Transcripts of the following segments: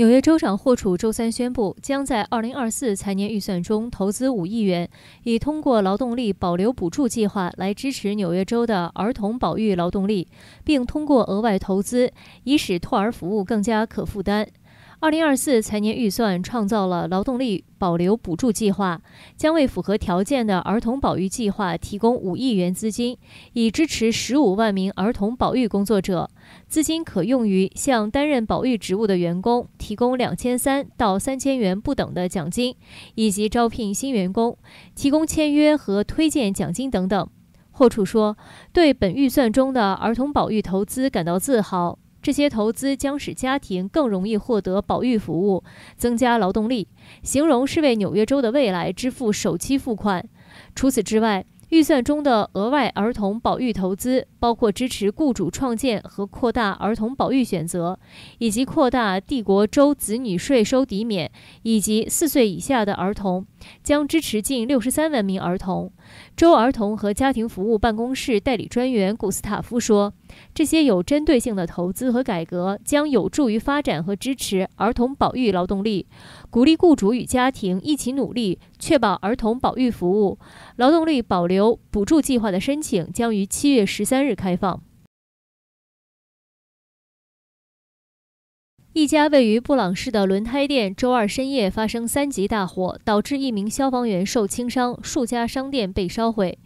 纽约州长霍楚周三宣布，将在二零二四财年预算中投资五亿元，以通过劳动力保留补助计划来支持纽约州的儿童保育劳动力，并通过额外投资，以使托儿服务更加可负担。二零二四财年预算创造了劳动力保留补助计划，将为符合条件的儿童保育计划提供五亿元资金，以支持十五万名儿童保育工作者。资金可用于向担任保育职务的员工提供两千三到三千元不等的奖金，以及招聘新员工、提供签约和推荐奖金等等。霍楚说：“对本预算中的儿童保育投资感到自豪。”这些投资将使家庭更容易获得保育服务，增加劳动力，形容是为纽约州的未来支付首期付款。除此之外，预算中的额外儿童保育投资包括支持雇主创建和扩大儿童保育选择，以及扩大帝国州子女税收抵免，以及四岁以下的儿童将支持近六十三万名儿童。州儿童和家庭服务办公室代理专员古斯塔夫说：“这些有针对性的投资和改革将有助于发展和支持儿童保育劳动力，鼓励雇主与家庭一起努力，确保儿童保育服务。劳动力保留补助计划的申请将于七月十三日开放。”一家位于布朗市的轮胎店周二深夜发生三级大火，导致一名消防员受轻伤，数家商店被烧毁。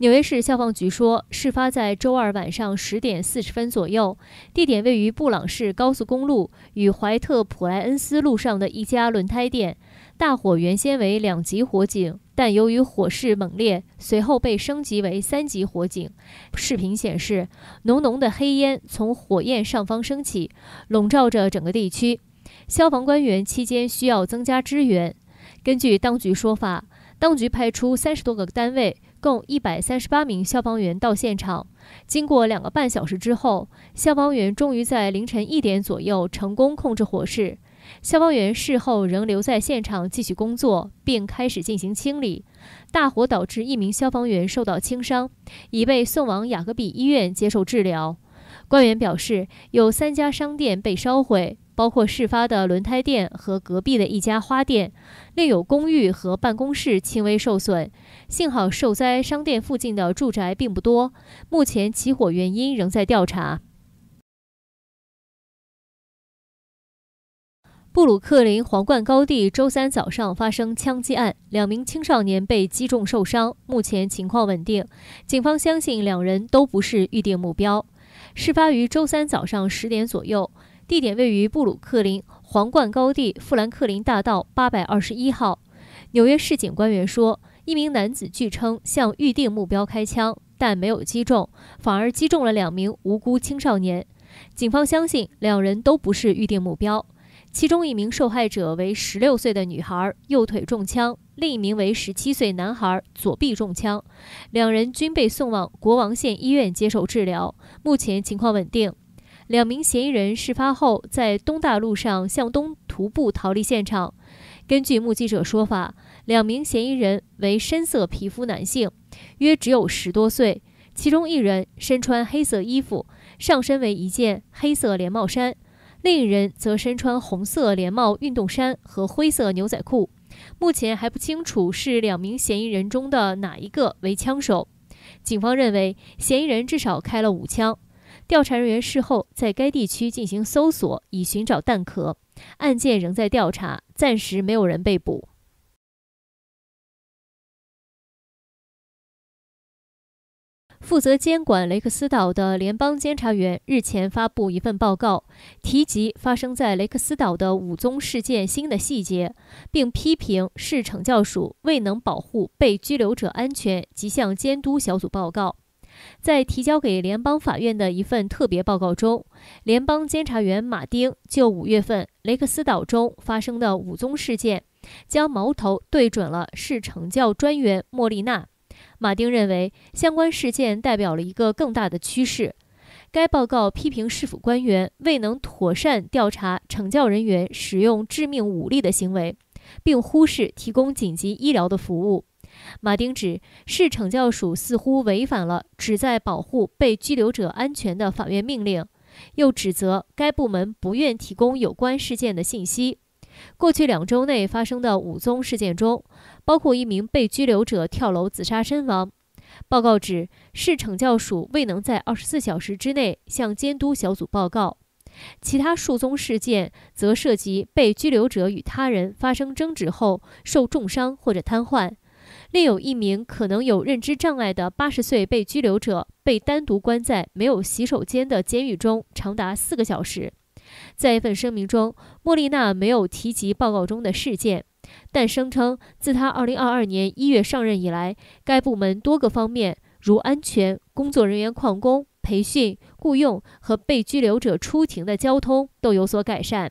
纽约市消防局说，事发在周二晚上十点四十分左右，地点位于布朗市高速公路与怀特普莱恩斯路上的一家轮胎店。大火原先为两级火警。但由于火势猛烈，随后被升级为三级火警。视频显示，浓浓的黑烟从火焰上方升起，笼罩着整个地区。消防官员期间需要增加支援。根据当局说法，当局派出三十多个单位，共一百三十八名消防员到现场。经过两个半小时之后，消防员终于在凌晨一点左右成功控制火势。消防员事后仍留在现场继续工作，并开始进行清理。大火导致一名消防员受到轻伤，已被送往雅各比医院接受治疗。官员表示，有三家商店被烧毁，包括事发的轮胎店和隔壁的一家花店，另有公寓和办公室轻微受损。幸好受灾商店附近的住宅并不多。目前起火原因仍在调查。布鲁克林皇冠高地周三早上发生枪击案，两名青少年被击中受伤，目前情况稳定。警方相信两人都不是预定目标。事发于周三早上十点左右，地点位于布鲁克林皇冠高地富兰克林大道八百二十一号。纽约市警官员说，一名男子据称向预定目标开枪，但没有击中，反而击中了两名无辜青少年。警方相信两人都不是预定目标。其中一名受害者为十六岁的女孩，右腿中枪；另一名为十七岁男孩，左臂中枪。两人均被送往国王县医院接受治疗，目前情况稳定。两名嫌疑人事发后在东大路上向东徒步逃离现场。根据目击者说法，两名嫌疑人为深色皮肤男性，约只有十多岁。其中一人身穿黑色衣服，上身为一件黑色连帽衫。另一人则身穿红色连帽运动衫和灰色牛仔裤。目前还不清楚是两名嫌疑人中的哪一个为枪手。警方认为嫌疑人至少开了五枪。调查人员事后在该地区进行搜索，以寻找弹壳。案件仍在调查，暂时没有人被捕。负责监管雷克斯岛的联邦监察员日前发布一份报告，提及发生在雷克斯岛的五宗事件新的细节，并批评市惩教署未能保护被拘留者安全及向监督小组报告。在提交给联邦法院的一份特别报告中，联邦监察员马丁就五月份雷克斯岛中发生的五宗事件，将矛头对准了市惩教专员莫莉娜。马丁认为，相关事件代表了一个更大的趋势。该报告批评市府官员未能妥善调查惩教人员使用致命武力的行为，并忽视提供紧急医疗的服务。马丁指，市惩教署似乎违反了旨在保护被拘留者安全的法院命令。又指责该部门不愿提供有关事件的信息。过去两周内发生的五宗事件中，包括一名被拘留者跳楼自杀身亡。报告指，市惩教署未能在二十四小时之内向监督小组报告。其他数宗事件则涉及被拘留者与他人发生争执后受重伤或者瘫痪。另有一名可能有认知障碍的八十岁被拘留者被单独关在没有洗手间的监狱中长达四个小时。在一份声明中，莫莉娜没有提及报告中的事件，但声称自她2022年1月上任以来，该部门多个方面，如安全、工作人员旷工、培训、雇佣和被拘留者出庭的交通都有所改善。